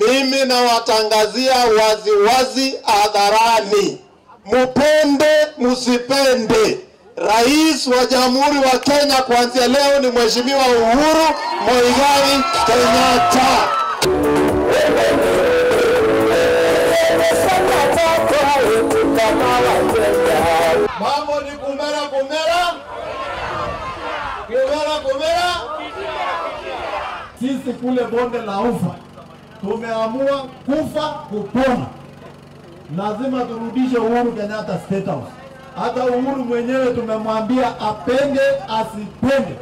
Mimi nawatangazia waziwazi hadharani, mupende musipende, rais wa jamhuri wa Kenya kuanzia leo ni Mheshimiwa Uhuru Muigai Kenyatta. Mambo ni kumera kumera, kumera kumera. Sisi kule bonde la ufa tumeamua kufa kupona, lazima turudishe Uhuru Kenyatta State House. Hata Uhuru mwenyewe tumemwambia apende asipende,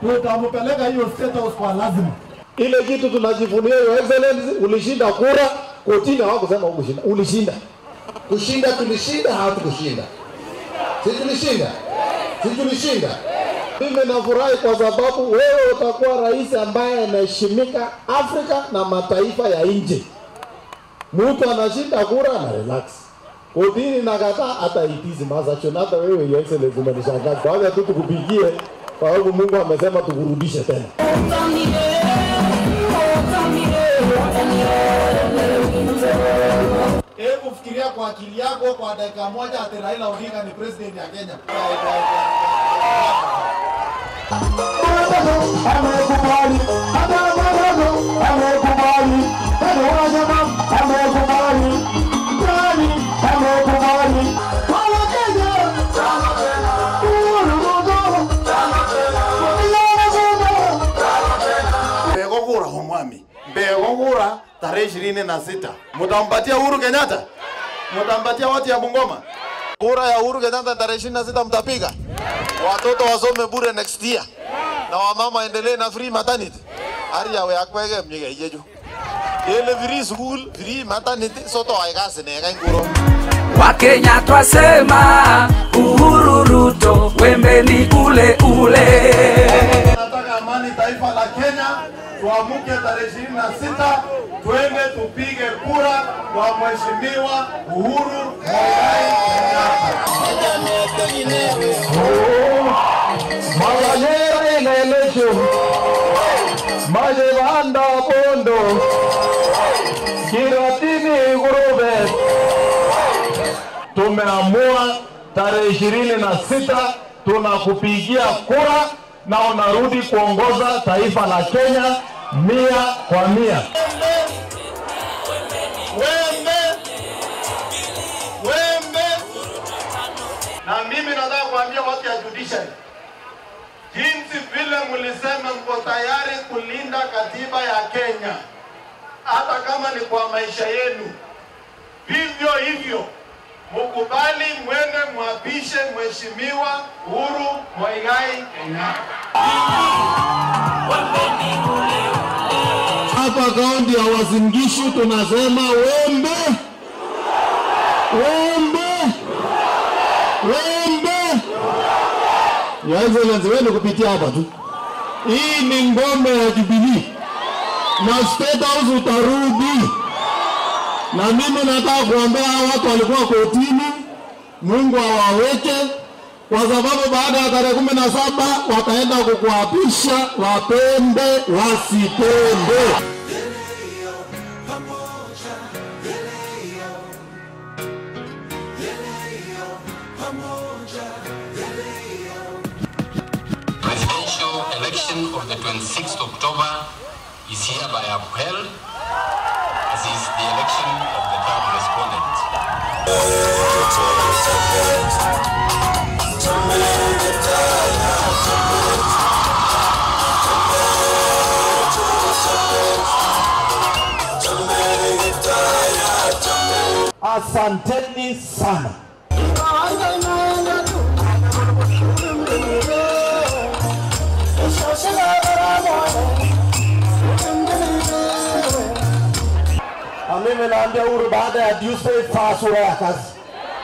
tutampeleka hiyo State House kwa lazima. Ile kitu tunajivunia, Your Excellency, ulishinda kura kotini, hawakusema ukushinda, ulishinda. Kushinda tulishinda, hatukushinda. Si tulishinda? Si tulishinda? Mimi nafurahi kwa sababu wewe utakuwa rais ambaye anaheshimika Afrika na mataifa ya nje. Mtu anashinda kura na relax. kodini na kata hata itizi masacho hata wewe Your Excellency umenishangaza. Wacha tu tukupigie kwa sababu Mungu amesema tukurudishe tena. Kwa akili yako kwa dakika moja, ati Raila Odinga ni president ya Kenya. Amekubali, amekubali, amekubali, amekubali, nani amekubali? Wana Kenya, Uhuru Muigai, Mbego kura homwami, mbego kura tarehe ishirini na sita. Mutampatia Uhuru Kenyatta, mtampatia watu ya Bungoma kura ya Uhuru Kenyatta tarehe ishirini na sita mtapiga. Watoto wasome bure next year na wamama endelee na free maternity. Ari yawe akwege mnyege ijeju. Ile free school, free maternity soto ay kasi ne kain kuro. Wakenya twasema Uhuru Ruto, wembe ni ule ule. Nataka amani taifa la Kenya, tuamuke tarehe ishirini na sita twende tupige kura kwa mheshimiwa Uhuru Muigai Majevanda Bondo, Kiratini. Tumeamua tarehe ishirini na sita tunakupigia kura na unarudi kuongoza taifa la Kenya mia kwa mia. Ya judiciary, jinsi vile mlisema mko tayari kulinda katiba ya Kenya, hata kama ni kwa maisha yenu, vivyo hivyo mukubali mwende mwapishe Mheshimiwa Uhuru Muigai Kenyatta. Hapa kaunti ya Uasin Gishu tunasema wembe, wembe. Wewe kupitia hapa tu. Hii ni ngome ya Jubilee na State House utarudi, na mimi nataka kuombea watu walikuwa kotini, Mungu awaweke kwa sababu baada ya tarehe kumi na saba wataenda kukuapisha, wapende wasipende. Election of the 26th October is hereby upheld, as is the election of the third respondent. Asanteni sana. Naambia Uhuru, baada ya faa sura ya kazi.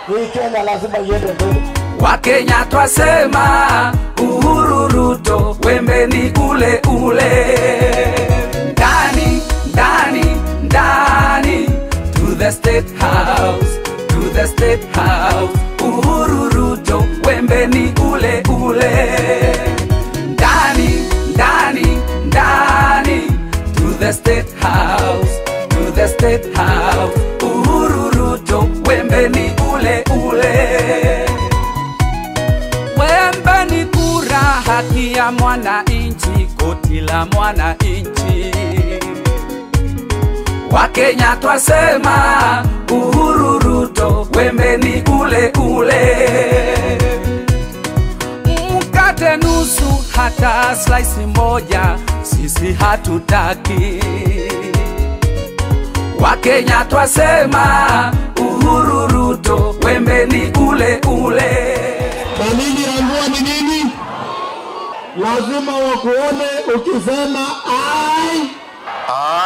Hii Kenya lazima iende mbele. Wakenya twasema Uhuru Ruto, wembe ni ule ule. Ndani, ndani, ndani, to the state house, to the state house. Uhuru Ruto, wembe ni state house. Uhuru Ruto, wembe ni ule ule. Wembe ni kura, haki ya mwananchi, koti la mwananchi. Wakenya twasema Uhuru Ruto, wembe ni ule ule. Mkate nusu, hata slice moja, sisi hatutaki. Wakenya twasema Uhuru Ruto, wembe ni ule ule. Dalili ya mvua ni nini? Lazima wakuone ukisema ai. I, Uhuru Kenyatta.